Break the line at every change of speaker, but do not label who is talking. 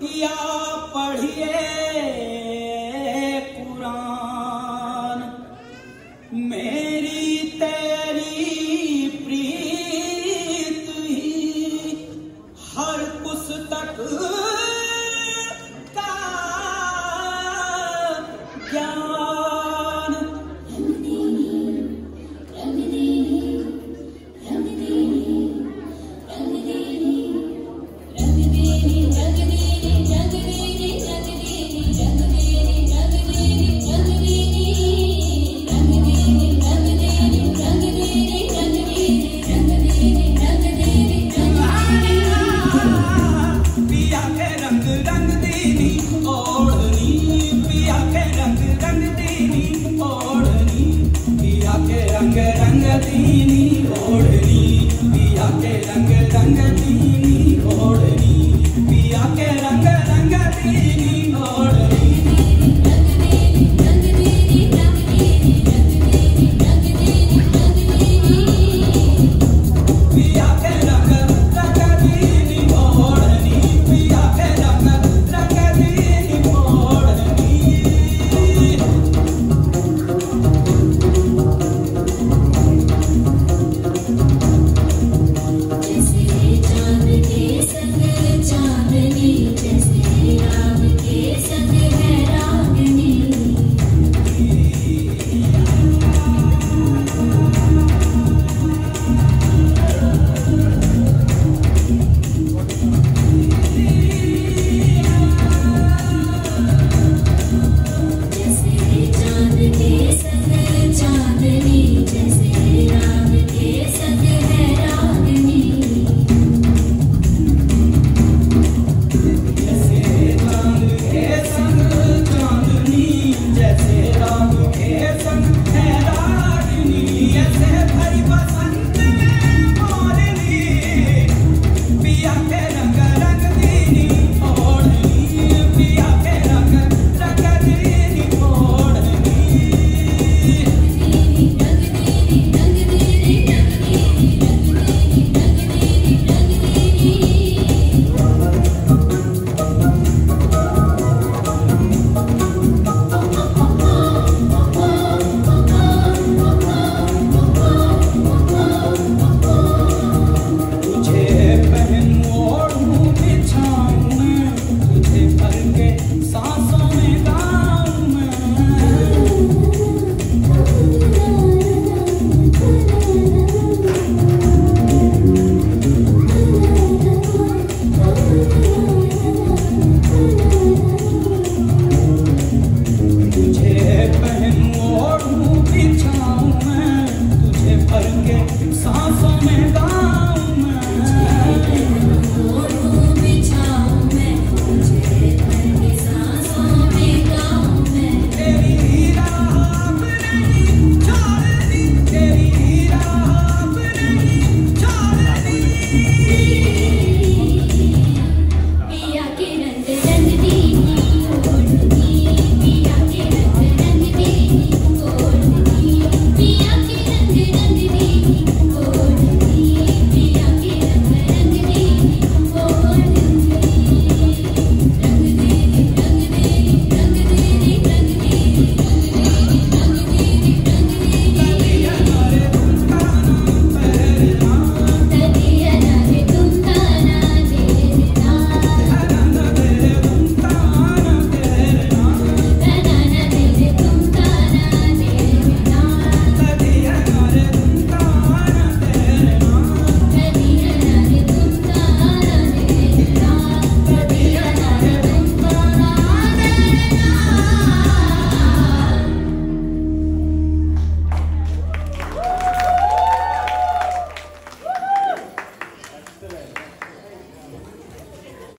पढ़िए। रंग रंग दीनी ओढ़नी पिया के रंग रंग दीनी